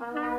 Bye.